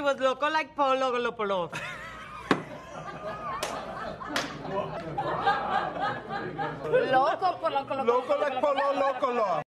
she was loco like Polo Polo Polo. Loco, loco, loco. Loco like Polo Loco.